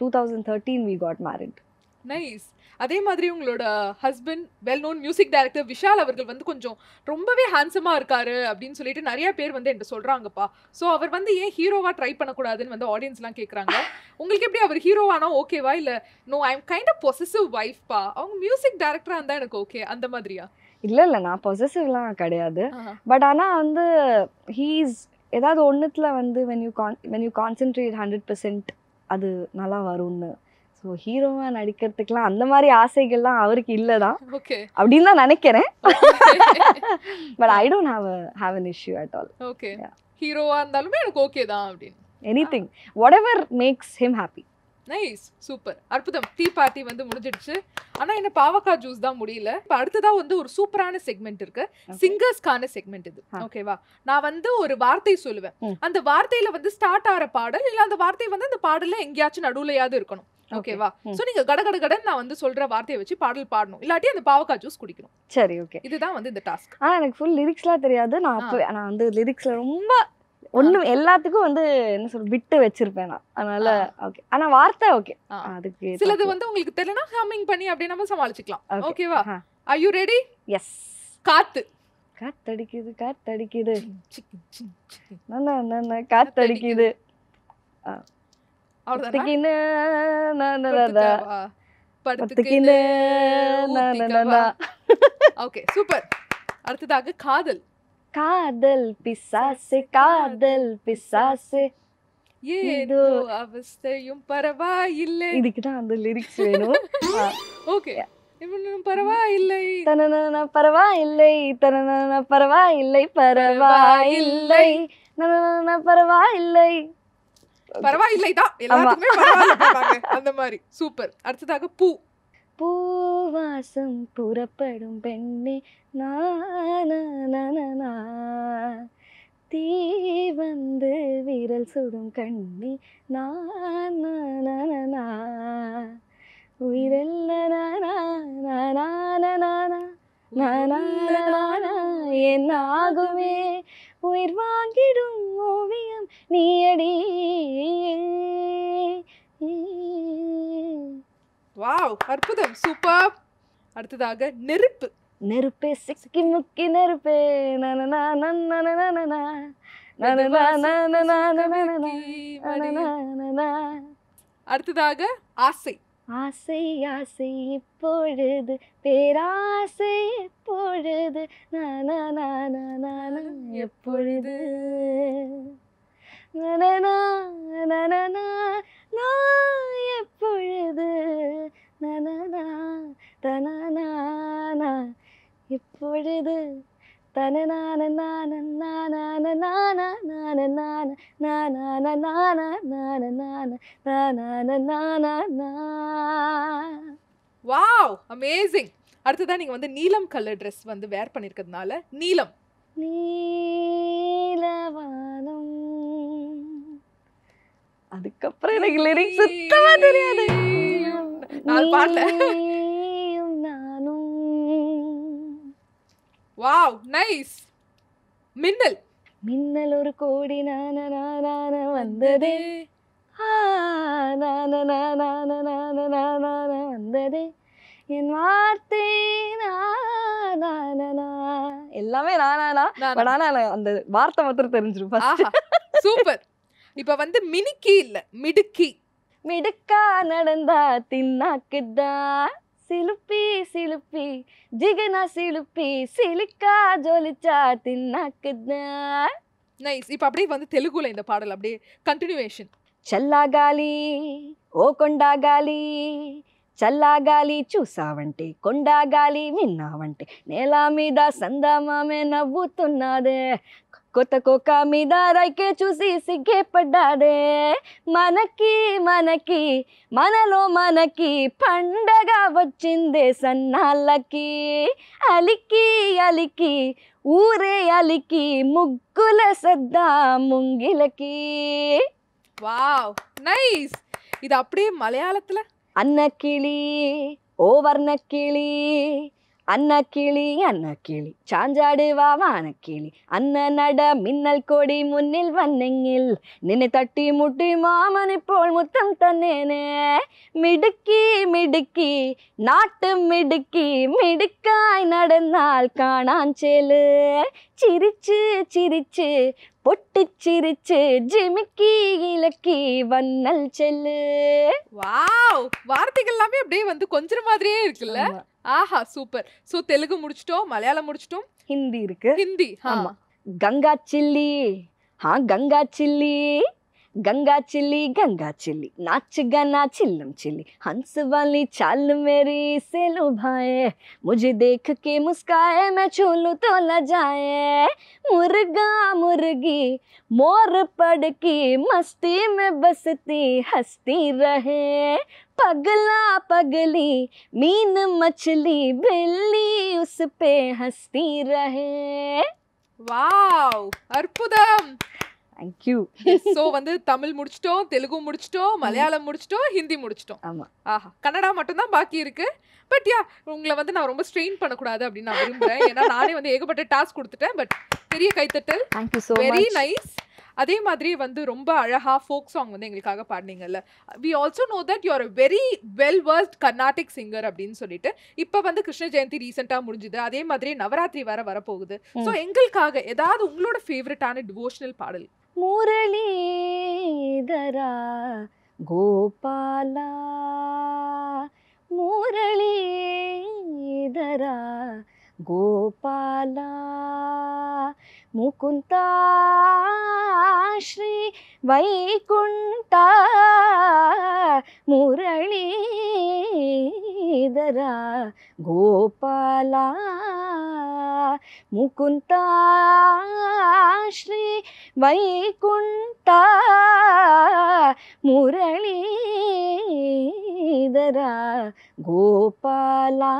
two thousand thirteen we got married nice அதே மாதிரி உங்களோட husband well known music director Vishal அவர்கள் வந்து கொஞ்சம் ரொம்பவே ஹேண்ட்ஸமா இருக்காரு அப்படின்னு சொல்லிட்டு நிறைய பேர் வந்து என்கிட்ட சொல்றாங்கப்பா. ஸோ அவர் வந்து ஏன் ஹீரோவா ட்ரை பண்ணக்கூடாதுன்னு வந்து ஆடியன்ஸ்லாம் கேட்குறாங்க உங்களுக்கு எப்படி அவர் ஹீரோவானா ஓகேவா இல்ல no I am kind of possessive வைஃப்பா அவங்க மியூசிக் டைரக்டரா இருந்தா எனக்கு ஓகே அந்த மாதிரியா? இல்லை இல்லை. நான் பொசசிவ்லாம் கிடையாது. பட் ஆனால் வந்து ஹீஸ் ஏதாவது ஒன்றுத்தில் வந்து when you can when you concentrate hundred percent அது நல்லா வரும்னு. ஸோ ஹீரோவாக நடிக்கிறதுக்கெலாம் அந்த மாதிரி ஆசைகள்லாம் அவருக்கு இல்லை தான். ஓகே. அப்படின்னு தான் நினைக்கிறேன். But I don't have have an issue at all okay. Yeah. ஹீரோவா இருந்தாலுமே எனக்கு ஓகே தான் அப்படின்னு. Anything whatever makes him happy nice super அற்புதம். டீ பார்ட்டி வந்து முடிஞ்சிடுச்சு. ஆனா என்ன பாவக்காய் ஜூஸ் தான் முடியல. இப்போ அடுத்ததா வந்து ஒரு சூப்பரான செக்மெண்ட் இருக்கு. சிங்கர்ஸ்க்கான செக்மெண்ட் இது. ஓகேவா நான் வந்து ஒரு வார்த்தை சொல்லுவேன். அந்த வார்த்தையில வந்து ஸ்டார்ட் ஆற பாடல் இல்ல அந்த வார்த்தை வந்து அந்த பாடல்ல எங்கேயாச்சும் நடுவுலயாவது இருக்கணும். ஓகேவா. சோ நீங்க கட கட கடன்னு நான் வந்து சொல்ற வார்த்தையை வச்சு பாடல் பாடணும். இல்லாட்டி அந்த பாவக்காய் ஜூஸ் குடிக்கணும். சரி ஓகே இதுதான் வந்து இந்த டாஸ்க் ஆனால் எனக்கு ஃபுல் லிரிக்ஸ்லாம் தெரியாது. நான் அப்போ நான் வந்து லிரிக்ஸில் ரொம்ப ஒன்றும் எல்லாத்துக்கும் வந்து என்ன சொல்ற விட்டு வச்சிருப்பேன் நான். அதனால ஓகே ஆனால் வார்த்தை ஓகே. அதுக்கு சிலது வந்து உங்களுக்கு தெரியலனா ஹம்மிங் பண்ணி அப்படியே நம்ம சமாளிச்சுக்கலாம். ஓகேவா ஆ. ஐ யூ ரெடி எஸ் காத்து. காத்தடிக்குது காத்தடிக்குது. நன்னா, நன்னா, காத்தடிக்குது? பத்துக்கின்னு? பத்துக்கின்னு? ஓகே சூப்பர் அடுத்ததாக காதல். காதல் பிசாசு காதல் பிசாசு. ஏதோ அவஸ்தையும் பரவாயில்லை. இதுக்கு தான் அந்த லிரிக்ஸ் வேணும். [LAUGHS] ஓகே. பரவாயில்லை. தனன பரவாயில்லை. தனன பரவாயில்லை. பரவாயில்லை. நனன பரவாயில்லை. பரவாயில்லை தான் எல்லாத்துக்குமே. அந்த மாதிரி. சூப்பர். அடுத்ததாக பூ. பூவாசம் புறப்படும் பெண்ணே நானா தீ வந்து விரல் சுடும் கண்ணி நானா உயிரெல்ல என்னாகுமே உயிர் வாங்கிடும் ஓவியம் நீயடி வாவ் அற்புதம் சூப்பர் அடுத்ததாக நெருப்பு நெருப்பே சிக்கி முக்கி நெருப்பே அடுத்ததாக ஆசை ஆசை ஆசை இப்பொழுது பேராசை எப்பொழுது எப்பொழுது நான் எப்பொழுது நனனா தனநானா இப்பொழுது வாவ் அமேசிங் அடுத்ததான் நீங்கள் வந்து நீலம் கலர் ட்ரெஸ் வந்து வேர் பண்ணியிருக்கிறதுனால நீலம் நீலவானம் அதுக்கப்புறம் எனக்கு லிரிக்ஸ் சுத்தமா தெரியாது நான் பாடல வாவ் நைஸ் மின்னல் மின்னல் ஒரு கோடி நான நான வந்ததே வந்ததே என் வார்த்தை எல்லாமே நானா பட் ஆனா அந்த வார்த்தை first. ஆஹா சூப்பர் இப்ப வந்து மினுக்கி இல்ல மிடுக்கி மிடுக்கா நடந்தா தின்னாக்குதான் சிலுப்பி சிலுப்பி ஜிகனா சிலுப்பி சிலிக்கா ஜொலிச்சா தின்னாக்குதான் நைஸ் இப்ப அப்படியே வந்து தெலுங்குல இந்த பாடல் அப்படியே கண்டினியூவேஷன் చల్లగాలి ఓ కొండగాలి చల్లగాలి చూసావంటే కొండగాలి విన్నావంటే నేల మీద సందమామే నవ్వుతున్నదే కొత్త కుక్క మీద రైకే చూసి సిగ్గే పడ్డాదే మనకి మనకి మనలో మనకి పండగ వచ్చిందే సన్నాళ్ళకి అలికి అలికి ఊరే అలికి ముగ్గుల సద్దా ముంగిలకి வாவ் நைஸ் இது அப்படியே மலையாளத்துல அன்னக்கிளி ஓ அன்னக்கிளி அன்னக்கிளி. சாஞ்சாடுவா வானக்கிளி. அன்ன நட மின்னல் கொடி முன்னில் வன்னிங்கில் நினை தட்டி முட்டி மாமன் ഇപ്പോൾ മുത്തം തന്നേനെ മിടുക്കി മിടുക്കി നാട്ടും മിടുക്കി മിടുക്കായി നടന്നാൽ കാണാൻ சிரிச்சு சிரிச்சு பொட்டு சிரிச்சு ஜிமிக்கி இலக்கி வண்ணல் செல்லு. வாவ்! வார்த்தைகள் எல்லாமே அப்படியே வந்து கொஞ்சம் மாதிரியே இருக்குல்ல? ஆஹா சூப்பர். சோ தெலுங்கு முடிச்சிட்டோம் மலையாளம் முடிச்சிட்டோம். ஹிந்தி இருக்கு. ஹிந்தி ஆமா. கங்கா சில்லி. ஆ Ganga chilli. Ganga chilli Ganga chilli नाच गाना चिल्लम चिल्ली हंस वाली चाल मेरी से लुभाए मुझे देख के मुस्काए मैं छूलू तो लजाए मुर्गा मुर्गी मोर पड़की मस्ती में बसती हंसती रहे पगला पगली मीन मछली बिल्ली उस पे हंसती रहे வாவ் அற்புதம் தேங்க் யூ ஸோ வந்து தமிழ் முடிச்சிட்டோம் தெலுங்கு முடிச்சிட்டோம் மலையாளம் முடிச்சிட்டோம் ஹிந்தி முடிச்சிட்டோம். ஆமா. ஆஹா கன்னடா மட்டும்தான் பாக்கி இருக்கு. பட் யா உங்களை வந்து நான் ரொம்ப ஸ்ட்ரெயின் பண்ணக்கூடாது அப்படின்னு நான் விரும்புகிறேன் ஏன்னா நானே வந்து ஏகப்பட்ட டாஸ்க் கொடுத்துட்டேன். பட் பெரிய கைத்தட்டல். தேங்க்யூ ஸோ வெரி நைஸ் அதே மாதிரி வந்து ரொம்ப அழகா ஃபோக் சாங் வந்து எங்களுக்காக பாடினீங்கல்ல. We also know that you're very well versed Carnatic singer அப்படின்னு சொல்லிட்டு இப்போ வந்து கிருஷ்ண ஜெயந்தி ரீசெண்டாக முடிஞ்சுது. அதே மாதிரி நவராத்திரி வர வரப்போகுது. ஸோ எங்களுக்காக ஏதாவது உங்களோட ஃபேவரட்டான டிவோஷனல் பாடல். ಮುರಳೀಧರ ಗೋಪಾಲ. ಮುರಳೀಧರ ಗೋಪಾಲ. முகுந்தா ஸ்ரீ வைகுண்ட முரளீதரா கோபாலா. முகுந்தா ஸ்ரீ வைகுண்ட முரளீதரா கோபாலா.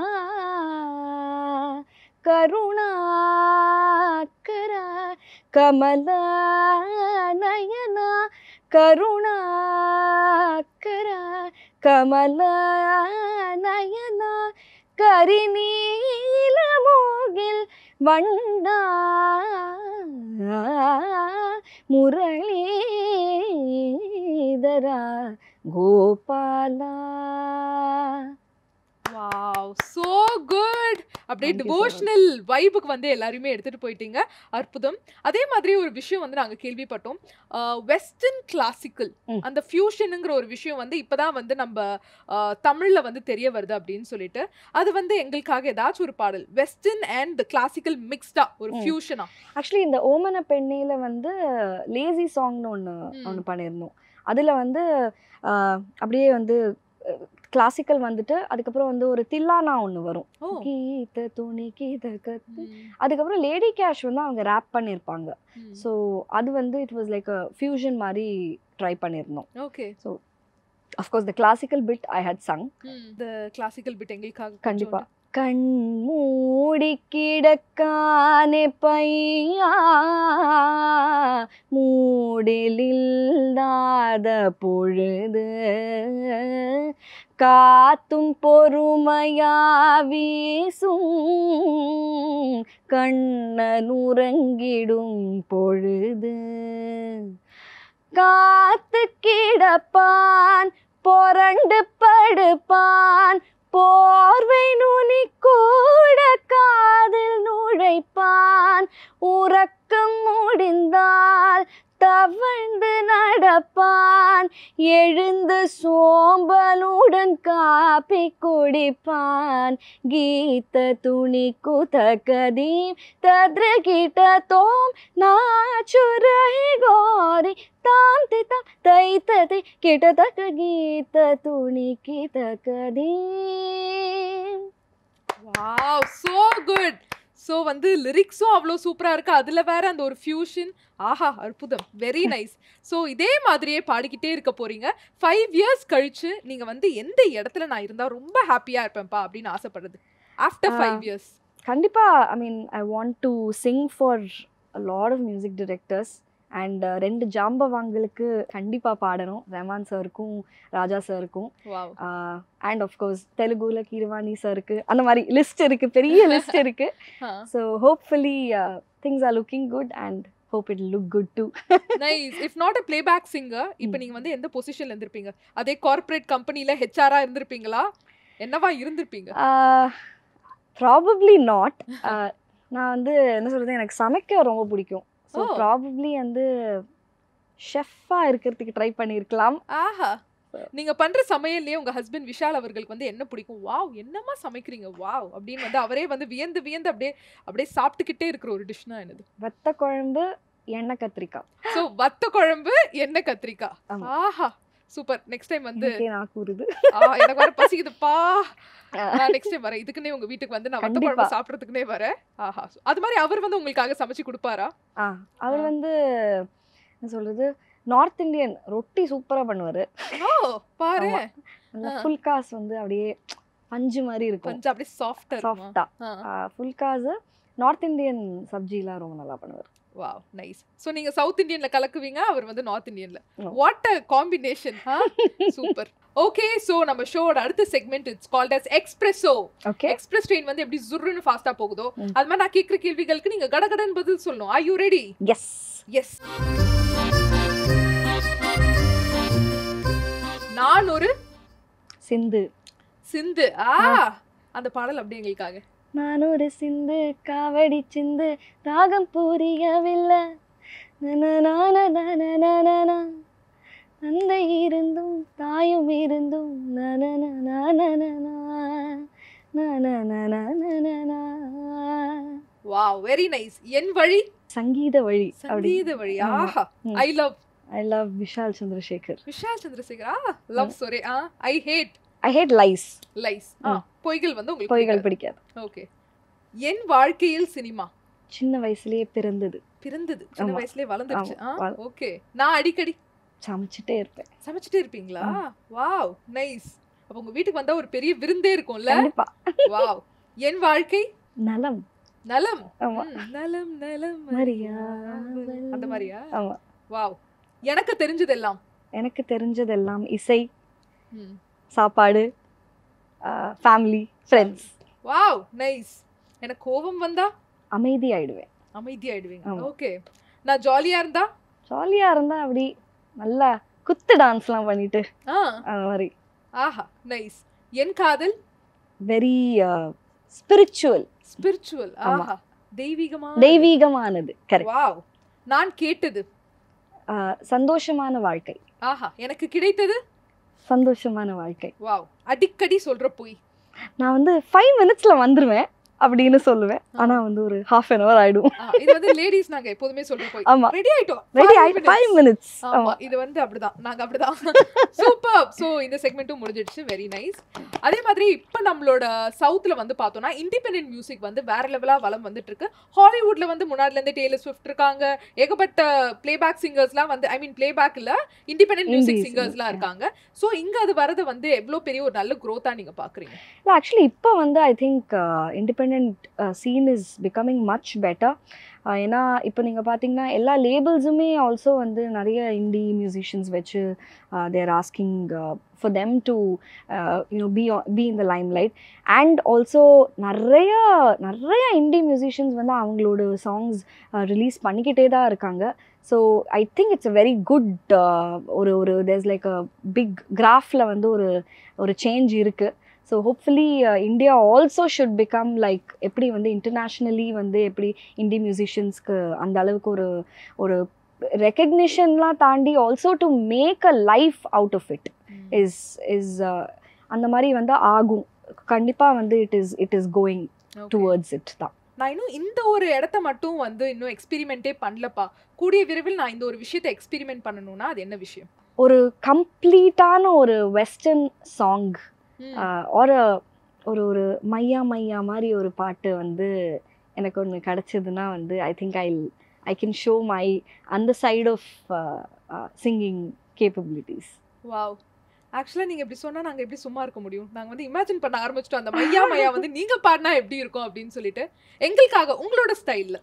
கருணாக்கர കമലാനയന കരുണാക്കര. കമലാനയന കരിനീലമോകിൽ വണ്ട Muralidhara Gopala. Wow so good அப்படியே. டிவோஷனல் வைபுக்கு வந்து எல்லாருமே எடுத்துட்டு போயிட்டீங்க அற்புதம் அதே மாதிரி ஒரு விஷயம் வந்து நாங்க கேள்விப்பட்டோம் வெஸ்டர்ன் கிளாசிக்கல். அந்த ஃபியூஷனுங்கிற ஒரு விஷயம் வந்து இப்பதான் வந்து நம்ம தமிழ்ல வந்து தெரிய வருது அப்படின்னு சொல்லிட்டு அது வந்து எங்களுக்காக ஏதாச்சும் ஒரு பாடல் வெஸ்டர்ன் அண்ட் கிளாசிக்கல் மிக்ஸ்டா ஒரு. ஃபியூஷனா ஆக்சுவலி இந்த ஓமன பெண்ணையில வந்து லேசி சாங்னு ஒன்று. ஒன்று பண்ணியிருந்தோம் அதில் வந்து அப்படியே வந்து கிளாசிக்கல் வந்துட்டு அதுக்கப்புறம் வந்து ஒரு தில்லானா ஒன்று வரும். கீத துணி கீத கத்து. அதுக்கப்புறம் லேடி கேஷ் வந்து அவங்க ரேப் பண்ணியிருப்பாங்க. ஸோ அது வந்து it was like a fusion மாதிரி ட்ரை பண்ணியிருந்தோம் okay. Of course the classical bit I had sung இந்த கிளாசிக்கல் பிட் எங்களுக்காக கண்டிப்பா. கொஞ்சோண்டு. கண் மூடி கிடக்கானே பையா? மூடிலில்லாத பொழுது காத்தும் பொறுமையா வீசும். கண்ணனுறங்கிடும் பொழுது. காத்து கிடப்பான் பொரண்டு படுப்பான். போர்வை நுனி கூட காதில் நுழைப்பான். உறக்கம் முடிந்தால் தவழ்ந்து நடப்பான். எழுந்து சோம்பலுடன் காப்பி குடிப்பான். கீத துணி குதகதீம் தத்ர கீட்ட தோம் நாச்சுரை கோரி தாம் திதாம் தைத்ததை கிட்டத்தக்க கீத துணி கிதகதீம் வாவ் சோ குட் சோ வந்து லிரிக்ஸும் அவ்வளோ சூப்பரா இருக்கு. அதுல வேற அந்த ஒரு ஃபியூஷன் ஆஹா அற்புதம். வெரி நைஸ் சோ இதே மாதிரியே பாடிக்கிட்டே இருக்க போறீங்க. ஃபைவ் இயர்ஸ் கழிச்சு நீங்க வந்து எந்த இடத்துல நான் இருந்தா ரொம்ப ஹாப்பியா இருப்பேன்ப்பா அப்படின்னு ஆசைப்படுறது? ஆஃப்டர். ஃபைவ் இயர்ஸ் கண்டிப்பா. I mean I want to sing for lot of music directors and ரெண்டு ஜாம்பவாங்களுக்கு கண்டிப்பாக பாடணும். ரெமான் சாருக்கும் ராஜா சாருக்கும். அண்ட் ஆஃப்கோர்ஸ் தெலுங்குல கீரவாணி சாருக்கு. அந்த மாதிரி லிஸ்ட் இருக்கு பெரிய லிஸ்ட் இருக்கு. So hopefully things are looking good and hope it look good to nice if not a playback singer இப்போ நீங்க வந்து எந்த பொசிஷன்ல இருந்திருப்பீங்க? அதே கார்ப்பரேட் கம்பெனில ஹெச்ஆரா இருந்திருப்பீங்களா? என்னவா இருந்திருப்பீங்க? ப்ராபப்ளி நாட் நான் வந்து என்ன சொல்றது எனக்கு சமைக்க ரொம்ப பிடிக்கும். So Oh. ப்ராபப்ளி வந்து ஷெஃப்பாக இருக்கிறதுக்கு ட்ரை பண்ணியிருக்கலாம் ஆஹா. நீங்க பண்ற சமையல்லே உங்க ஹஸ்பண்ட் விஷால் அவர்களுக்கு வந்து என்ன பிடிக்கும்? வாவ் என்னமா சமைக்கிறீங்க? வாவ் அப்படின்னு வந்து அவரே வந்து வியந்து வியந்து அப்படியே அப்படியே சாப்பிட்டுக்கிட்டே இருக்கிற ஒரு டிஷ்னா என்னது? வத்த குழம்பு எண்ணெய் கத்திரிக்காய். சோ வத்த குழம்பு எண்ணெய் கத்திரிக்காய். ஆஹா. சூப்பர் நெக்ஸ்ட் டைம் வந்து நான் கூறுது. எனக்கு வர பசிக்குதுப்பா. நான் நெக்ஸ்ட் டைம் வரேன். இதுக்குன்னே உங்க வீட்டுக்கு வந்து நான் வத்த குழம்பு கண்டிப்பா. சாப்பிடறதுக்குனே வரேன். ஆஹா. அது மாதிரி அவர் வந்து உங்களுக்காக சமைச்சு கொடுப்பாரா? அவர். வந்து என்ன சொல்றது? நார்த் இந்தியன் ரொட்டி சூப்பரா பண்ணுவாரு. ஓ பாரு. ஃபுல் காஸ் வந்து அப்படியே பஞ்சு மாதிரி இருக்கும். கொஞ்சம் அப்படியே சாஃப்டா சாஃப்டா ஃபுல் காஸ் நார்த் இந்தியன் சப்ஜிலாம் ரொம்ப நல்லா பண்ணுவார். வாவ் நைஸ் சோ நீங்க சவுத் இந்தியன்ல கலக்குவீங்க அவர் வந்து north இந்தியன்ல. What a combination super okay so நம்ம ஷோட அடுத்த segment it's called as espresso okay express train வந்து எப்படி ஜுர்ருன்னு ஃபாஸ்டா போகுதோ. அது மாதிரி நான் கேக்குற கேள்விகளுக்கு நீங்க கடகடன் பதில் சொல்லணும். Are you ready yes yes நான் ஒரு சிந்து. சிந்து. ஆ. அந்த பாடல் அப்படியே எங்களுக்காக. நான் ஒரு சிந்து காவடி சிந்து ராகம் புரியவில்லை. தந்தை இருந்தும் தாயும் இருந்தும். வாவ் வெரி நைஸ் என் வழி சங்கீத வழி சங்கீத வழி. ஆஹா. I love I love Vishal Chandrasekhar Vishal Chandrasekhar ah love சொரே ஆ I hate I hate lies lies. பொய்கள் வந்து உங்களுக்கு பொய்கள் பிடிக்காது. ஓகே. என் வாழ்க்கையில் சினிமா? சின்ன வயசுலயே பிறந்தது. பிறந்தது. சின்ன. வயசுலயே வளர்ந்துருச்சு. ஓகே. நான் அடிக்கடி சமைச்சிட்டே இருப்பேன். சமைச்சிட்டே இருப்பீங்களா? Wow nice. அப்ப உங்க வீட்டுக்கு வந்தா ஒரு பெரிய விருந்தே இருக்கும்ல? வாவ். என் வாழ்க்கை? நலம். நலம். நலம் நலம். மரியாவல். அந்த மாதிரியா? ஆமா. வாவ். எனக்கு தெரிஞ்சதெல்லாம்? எனக்கு தெரிஞ்சதெல்லாம் இசை. சாப்பாடு ஃபேமிலி ஃப்ரெண்ட்ஸ் வாவ் நைஸ் எனக்கு கோபம் வந்தா? அமைதி ஆயிடுவேன் அமைதியாயிடுவீங்க. ஆமா. ஓகே நான் ஜாலியா இருந்தா? ஜாலியா இருந்தா அப்படி நல்லா குத்து டான்ஸ்லாம் பண்ணிட்டு ஆ. அந்த மாதிரி. ஆஹா நைஸ் என் காதல்? Very spiritual spiritual. ஆஹா. தெய்வீகமா தெய்வீகமானது. கரெக்ட் வாவ் நான் கேட்டது. சந்தோஷமான வாழ்க்கை. ஆஹா எனக்கு கிடைத்தது? சந்தோஷமான வாழ்க்கை. வாவ் அடிக்கடி சொல்ற பொய். நான் வந்து ஃபைவ் மினிட்ஸ்ல வந்துருவேன். அப்படின்னு சொல்லுவேன். ஆனா வந்து ஒரு ஹாஃப் அன் அவர் ஆயிடும். இது வந்து லேடிஸ் நாங்க எப்போதுமே சொல்ற பொய் ஆமா. ரெடி ஆயிட்டோம். ரெடி ஆயிட்டு ஃபைவ் minutes. மினிட்ஸ் ஆமா இது வந்து அப்படிதான். நாங்க அப்படிதான். [LAUGHS] சூப்பர் சோ இந்த செக்மெண்ட்டும் முடிஞ்சிடுச்சு. வெரி நைஸ் அதே மாதிரி இப்ப நம்மளோட சவுத்ல வந்து பார்த்தோம்னா இண்டிபெண்டன்ட் மியூசிக் வந்து வேற லெவலா வளம் வந்துட்டு இருக்கு ஹாலிவுட்ல வந்து முன்னாடில இருந்தே டேலர் ஸ்விஃப்ட் இருக்காங்க. ஏகப்பட்ட பிளேபேக் சிங்கர்ஸ்லாம் வந்து ஐ மீன் பிளேபேக் இல்ல இண்டிபெண்டன்ட் மியூசிக் சிங்கர்ஸ்லாம். இருக்காங்க. சோ இங்க அது வரது வந்து எவ்வளவு பெரிய ஒரு நல்ல growth-ஆ நீங்க பாக்குறீங்க இல்லை ஆக்சுவலி இப்போ வந்து I think independent scene is becoming much better ஏன்னா இப்போ நீங்கள் பார்த்தீங்கன்னா எல்லா லேபிள்ஸுமே ஆல்சோ வந்து நிறைய இண்டி மியூசிஷியன்ஸ் வச்சு they're asking for them to you know be be in the limelight and also நிறைய நிறைய இண்டி மியூசிஷியன்ஸ் வந்து அவங்களோட சாங்ஸ் ரிலீஸ் uh, பண்ணிக்கிட்டே தான் இருக்காங்க. So I think it's a very good ஒரு ஒரு தேர்ஸ் லைக் அ பிக் கிராஃபில் வந்து ஒரு ஒரு சேஞ்ச் இருக்குது so hopefully India also should become like எப்படி வந்து இன்டர்நேஷ்னலி வந்து எப்படி இந்தி மியூசிஷியன்ஸ்க்கு அந்த அளவுக்கு ஒரு ஒரு ரெக்கக்னிஷன்லாம் தாண்டி also to make a life out of it is is அந்த மாதிரி வந்து ஆகும். கண்டிப்பாக வந்து it is it is going. Towards it தான். நான் இன்னும் இந்த ஒரு இடத்த மட்டும் வந்து இன்னும் எக்ஸ்பெரிமெண்ட்டே பண்ணலப்பா. கூடிய விரைவில் நான் இந்த ஒரு விஷயத்தை எக்ஸ்பெரிமெண்ட் பண்ணணும்னா அது என்ன விஷயம்? ஒரு கம்ப்ளீட்டான ஒரு வெஸ்டர்ன் சாங். ஒரு ஒரு ஒரு மையா மையா மாதிரி ஒரு பாட்டு வந்து எனக்கு ஒன்று கிடச்சிதுன்னா வந்து I think I I can show my அந்த side of singing capabilities wow ஆக்சுவலா நீங்க இப்படி சொன்னா நாங்க எப்படி சும்மா இருக்க முடியும். நாங்க வந்து இமேஜின் பண்ண ஆரம்பிச்சிட்டோம். அந்த மையா மையா வந்து [LAUGHS] நீங்க பாடினா எப்படி இருக்கும் அப்படின்னு சொல்லிட்டு எங்களுக்காக உங்களோட ஸ்டைல்ல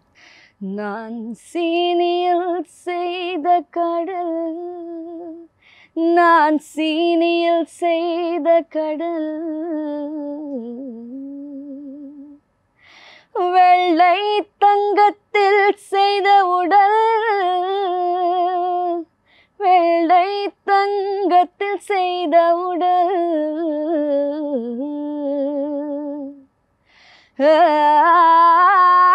நான் சீனியில் செய்த கடல் நான் சீனியில் செய்த கடல். வெள்ளை தங்கத்தில் செய்த உடல். வெள்ளை தங்கத்தில் செய்த உடல். ஆ.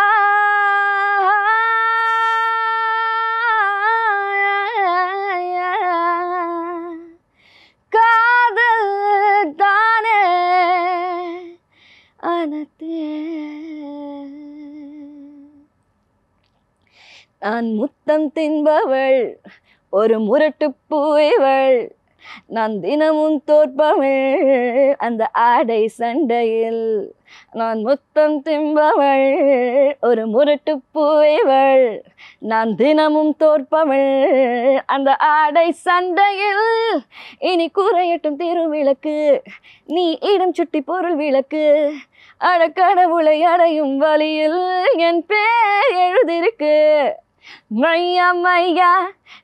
நான் முத்தம் தின்பவள் ஒரு முரட்டு பூவள் நான் தினமும் தோற்பவள் அந்த ஆடை சண்டையில். நான் முத்தம் திம்பவள் ஒரு முரட்டு பூவள் நான் தினமும் தோற்பவள் அந்த ஆடை சண்டையில். இனி குறையட்டும் திருவிளக்கு நீ இடம் சுட்டி பொருள் விளக்கு. அடக்கடவுளை அடையும் வழியில் என் பேர் எழுதிருக்கு. மையா மையா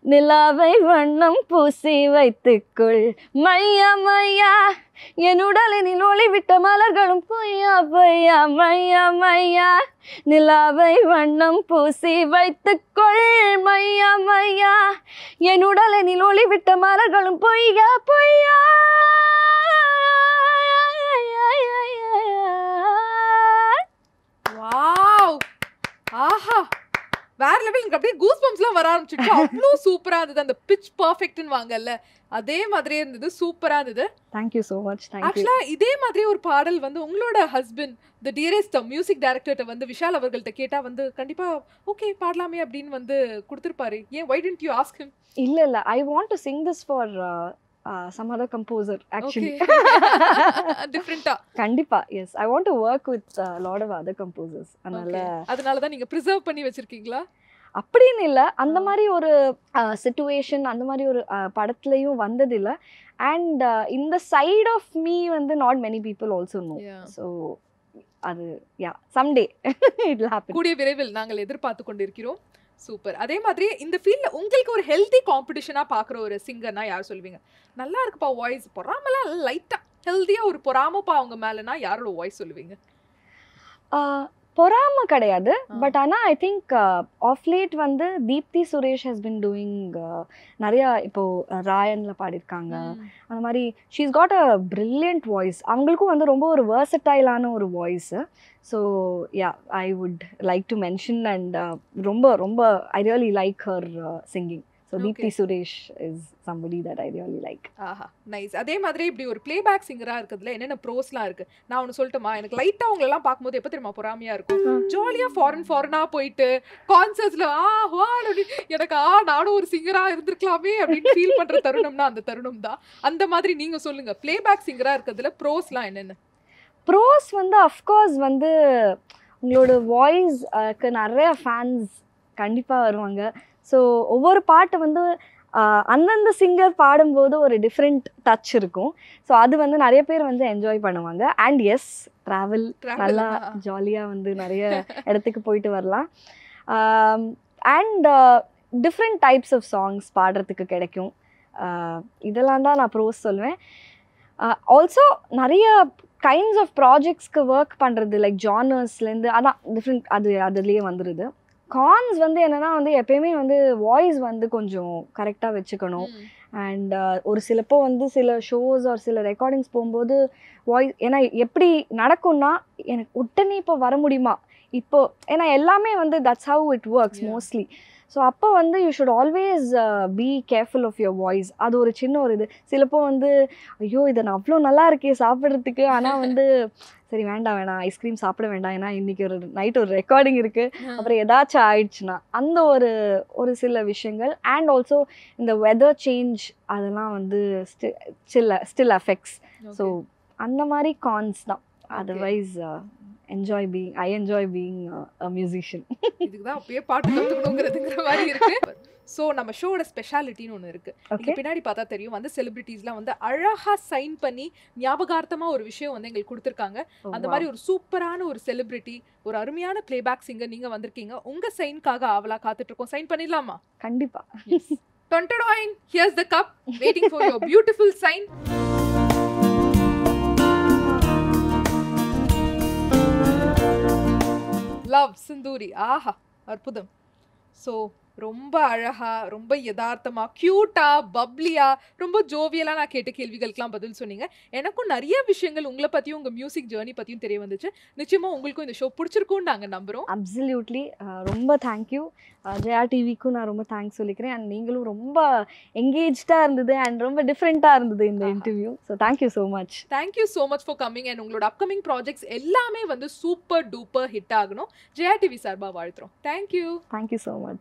நிலாவை வண்ணம் பூசி வைத்துக்கொள். மையா மையா என் உடலினில் ஒளிவிட்ட மலர்களும் பொய்யா பொய்யா. மையா மையா நிலாவை வண்ணம் பூசி வைத்துக்கொள். மையா மையா என் உடலினில் ஒளிவிட்ட மலர்களும் பொய்யா பொய்யா. ஆஹா! வேற லெவல் எனக்கு அப்படியே கூஸ் பம்ப்ஸ்லாம் வர ஆரம்பிச்சிச்சு அவ்வளோ சூப்பரா இருந்தது. அந்த பிச் பர்ஃபெக்ட்னு வாங்கல்ல. அதே மாதிரியே இருந்தது. சூப்பரா இருந்தது. தேங்க்யூ ஸோ மச் ஆக்சுவலா இதே மாதிரி ஒரு பாடல் வந்து உங்களோட ஹஸ்பண்ட் த டியரஸ்ட் மியூசிக் டைரக்டர்கிட்ட வந்து விஷால் அவர்கள்ட்ட கேட்டா வந்து கண்டிப்பா ஓகே பாடலாமே அப்படின்னு வந்து கொடுத்துருப்பாரு. ஏன்? Why didn't you ask him இல்ல இல்ல. I want to sing this for some other composer actually டிஃப்ரெண்டா கண்டிப்பா yes I want to work with lot of other composers அதனால அதனால தான் நீங்க ப்ரிசர்வ் பண்ணி வச்சிருக்கீங்களா? அப்படின்னு இல்லை. அந்த ஆ. மாதிரி ஒரு சுச்சுவேஷன் அந்த மாதிரி ஒரு படத்துலயும் வந்ததில்லை. அண்ட் இந்த சைட் ஆஃப் மீ வந்து not many people also know. So அது யா சம்டே இட் ஹேப்பன் கூடிய விரைவில் நாங்கள் எதிர்பார்த்து கொண்டிருக்கிறோம். சூப்பர். அதே மாதிரி இந்த ஃபீல்டில் உங்களுக்கு ஒரு ஹெல்தி காம்படிஷனாக பார்க்குற ஒரு சிங்கர்னா யார் சொல்லுவீங்க நல்லா இருக்குப்பா வாய்ஸ் பொறாமலாம் லைட்டாக ஹெல்த்தியாக ஒரு பொறாமப்பா அவங்க மேலேனா யாரோட வாய்ஸ் சொல்லுவீங்க? பொறாம கிடையாது. பட் ஆனால் ஐ திங்க் ஆஃப் லேட் வந்து Deepthi Suresh has been doing நிறையா இப்போ அஹ், ராயன்ல பாடியிருக்காங்க. அந்த மாதிரி she's got a brilliant voice அவங்களுக்கும் வந்து ரொம்ப ஒரு வேர்சடைலான ஒரு voice so yeah I would like to mention and ரொம்ப ரொம்ப I really like her singing so Deepthi. Suresh is somebody that I really like Aha nice அதே மாதிரி இப்படி ஒரு பிளேபேக் சிங்கரா இருக்கிறதுல என்னென்ன ப்ரோஸ்லாம் இருக்கு? நான் ஒன்று சொல்லட்டுமா? எனக்கு லைட்டா உங்களை எல்லாம் பார்க்கும்போது எப்போ தெரியுமா பொறாமையா இருக்கும்? ஆ. ஜாலியா ஃபாரின் ஃபாரினா போயிட்டு கான்சர்ட்ஸ்ல ஆ அப்படி எனக்கு ஆ நானும் ஒரு சிங்கரா இருந்திருக்கலாமே அப்படின்னு ஃபீல் பண்ற தருணம்னா அந்த தருணம் தான் அந்த மாதிரி நீங்க சொல்லுங்க பிளேபேக் சிங்கரா இருக்கிறதுல ப்ரோஸ்லாம் என்னென்ன? ப்ரோஸ் வந்து அஃப்கோர்ஸ் வந்து உங்களோட வாய்ஸ்க்கு நிறைய ஃபேன்ஸ் கண்டிப்பாக வருவாங்க. ஸோ ஒவ்வொரு பாட்டு வந்து அந்தந்த சிங்கர் பாடும்போது ஒரு டிஃப்ரெண்ட் டச் இருக்கும். ஸோ அது வந்து நிறைய பேர் வந்து என்ஜாய் பண்ணுவாங்க. அண்ட் எஸ் ட்ராவல் நல்லா. ஜாலியாக வந்து நிறைய இடத்துக்கு போயிட்டு வரலாம். And different types of songs பாடுறதுக்கு கிடைக்கும். இதெல்லாம் தான் நான் ப்ரோஸ் சொல்லுவேன் ஆல்சோ நிறைய கைண்ட்ஸ் ஆஃப் ப்ராஜெக்ட்ஸ்க்கு ஒர்க் பண்ணுறது லைக் ஜானர்ஸ்லேருந்து அதான் டிஃப்ரெண்ட் அது அதுலேயே வந்துடுது கான்ஸ் வந்து என்னென்னா வந்து எப்பயுமே வந்து வாய்ஸ் வந்து கொஞ்சம் கரெக்டாக வச்சுக்கணும். அண்ட் ஒரு சிலப்போ வந்து சில ஷோஸ் ஒரு சில ரெக்கார்டிங்ஸ் போகும்போது வாய்ஸ் ஏன்னா எப்படி நடக்கும்னா எனக்கு உடனே இப்போ வர முடியுமா இப்போ ஏன்னா எல்லாமே வந்து that's how it works. Mostly so அப்போ வந்து you should always be careful of your voice அது ஒரு சின்ன ஒரு இது. சிலப்போ வந்து ஐயோ இதை நான் அவ்வளோ நல்லா இருக்கே சாப்பிட்றதுக்கு. ஆனால் வந்து சரி வேண்டாம் வேணாம். ஐஸ்கிரீம் சாப்பிட வேண்டாம். ஏன்னா இன்னைக்கு ஒரு நைட் ஒரு ரெக்கார்டிங் இருக்குது அப்புறம் ஏதாச்சும் ஆயிடுச்சுன்னா. அந்த ஒரு ஒரு சில விஷயங்கள். அண்ட் ஆல்சோ இந்த வெதர் சேஞ்ச் அதெல்லாம் வந்து ஸ்டில் ஸ்டில் அஃபெக்ட்ஸ் ஸோ அந்த மாதிரி கான்ஸ் தான். Otherwise enjoy being I enjoy being a musician இதுக்கு தான் அப்பயே பாட்டு கத்துக்கணுங்கிறதுங்கிற மாதிரி இருக்கு. சோ நம்ம ஷோட ஸ்பெஷாலிட்டின்னு ஒன்று இருக்கு. பின்னாடி பார்த்தா தெரியும் வந்து செலிபிரிட்டிஸ்லாம் வந்து அழகா சைன் பண்ணி ஞாபகார்த்தமா ஒரு விஷயம் வந்து எங்களுக்கு கொடுத்துருக்காங்க. அந்த மாதிரி ஒரு சூப்பரான ஒரு செலிபிரிட்டி ஒரு அருமையான பிளேபேக் சிங்கர் நீங்க வந்திருக்கீங்க. உங்க சைன்காக ஆவலா காத்துட்டு இருக்கோம் சைன் பண்ணிடலாமா? கண்டிப்பா. Tontoroin, here's the cup, waiting for your beautiful sign. Love Sindhuri ஆஹா அற்புதம். ஸோ ரொம்ப அழகா ரொம்ப யதார்த்தமா கியூட்டா பப்ளியா ரொம்ப ஜோவியலா நான் கேட்ட கேள்விகளுக்கெல்லாம் பதில் சொன்னீங்க. எனக்கும் நிறைய விஷயங்கள் உங்களை பத்தியும் உங்க மியூசிக் ஜேர்னி பத்தியும் தெரிய வந்துச்சு. நிச்சயமா உங்களுக்கும் இந்த ஷோ பிடிச்சிருக்கும்னு நாங்க நம்புறோம். அப்சல்யூட்லி ரொம்ப தேங்க்யூ ஜெயா டிவிக்கும் நான் ரொம்ப தேங்க்ஸ் சொல்லிக்கிறேன். அண்ட் நீங்களும் ரொம்ப எங்கேஜ்டாக இருந்தது அண்ட் ரொம்ப டிஃப்ரெண்ட்டாக இருந்தது இந்த. Interview so thank you so much thank you so much for coming and உங்களோட அப்கமிங் ப்ராஜெக்ட்ஸ் எல்லாமே வந்து சூப்பர் டூப்பர் ஹிட் ஆகணும். ஜெயா டிவி சார்பா வாழ்த்துறோம். Thank you thank you so much